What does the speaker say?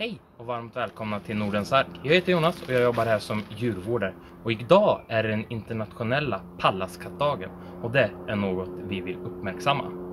Hej och varmt välkomna till Nordens Ark. Jag heter Jonas och jag jobbar här som djurvårdare. Och idag är det den internationella Pallaskattdagen och det är något vi vill uppmärksamma.